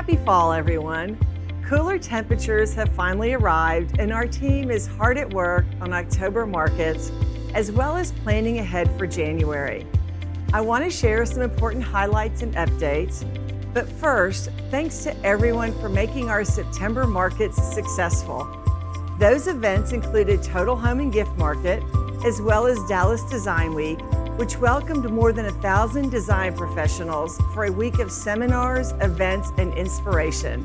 Happy fall, everyone. Cooler temperatures have finally arrived, and our team is hard at work on October markets as well as planning ahead for January. I want to share some important highlights and updates, but first, thanks to everyone for making our September markets successful. Those events included Total Home and Gift Market, as well as Dallas Design Week, which welcomed more than a thousand design professionals for a week of seminars, events, and inspiration.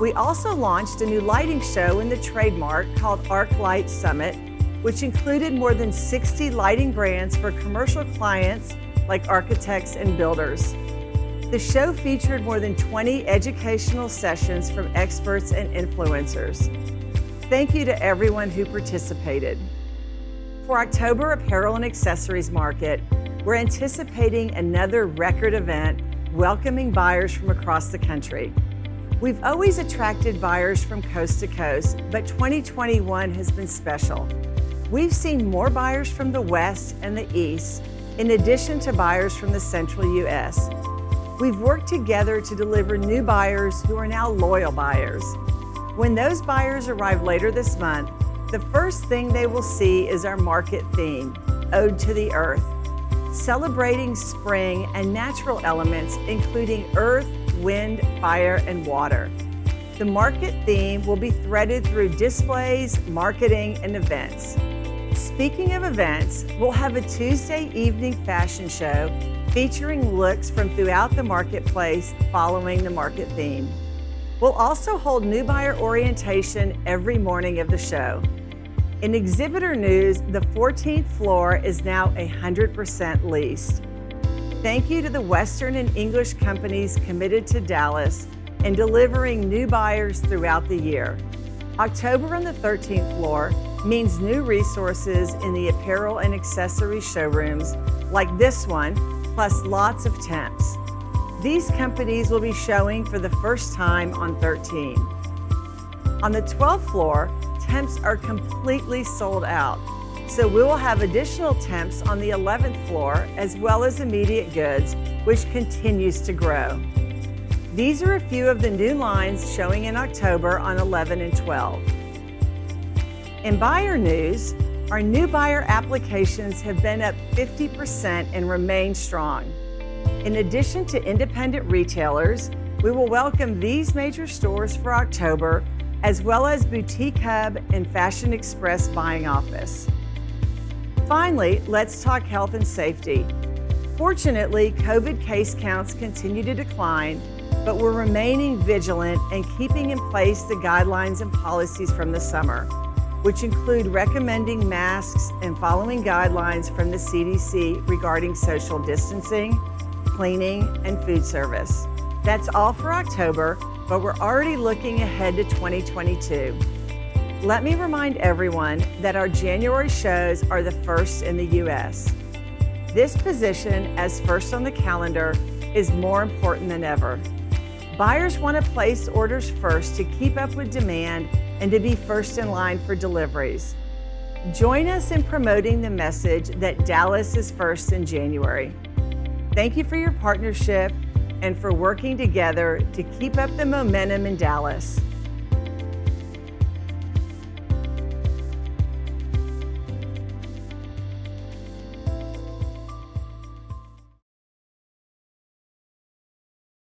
We also launched a new lighting show in the Trade Mart called Arc Light Summit, which included more than 60 lighting brands for commercial clients like architects and builders. The show featured more than 20 educational sessions from experts and influencers. Thank you to everyone who participated. For October Apparel and Accessories Market, we're anticipating another record event welcoming buyers from across the country. We've always attracted buyers from coast to coast, but 2021 has been special. We've seen more buyers from the West and the East, in addition to buyers from the central U.S. We've worked together to deliver new buyers who are now loyal buyers. When those buyers arrive later this month, the first thing they will see is our market theme, Ode to the Earth, celebrating spring and natural elements including earth, wind, fire, and water. The market theme will be threaded through displays, marketing, and events. Speaking of events, we'll have a Tuesday evening fashion show featuring looks from throughout the marketplace following the market theme. We'll also hold new buyer orientation every morning of the show. In exhibitor news, the 14th floor is now 100% leased. Thank you to the Western and English companies committed to Dallas and delivering new buyers throughout the year. October on the 13th floor means new resources in the apparel and accessory showrooms like this one, plus lots of temps. These companies will be showing for the first time on 13. On the 12th floor, temps are completely sold out. So we will have additional temps on the 11th floor as well as immediate goods, which continues to grow. These are a few of the new lines showing in October on 11 and 12. In buyer news, our new buyer applications have been up 50% and remain strong. In addition to independent retailers, we will welcome these major stores for October as well as Boutique Hub and Fashion Express Buying Office. Finally, let's talk health and safety. Fortunately, COVID case counts continue to decline, but we're remaining vigilant and keeping in place the guidelines and policies from the summer, which include recommending masks and following guidelines from the CDC regarding social distancing, cleaning, and food service. That's all for October, but we're already looking ahead to 2022. Let me remind everyone that our January shows are the first in the U.S. This position as first on the calendar is more important than ever. Buyers want to place orders first to keep up with demand and to be first in line for deliveries. Join us in promoting the message that Dallas is first in January. Thank you for your partnership and for working together to keep up the momentum in Dallas.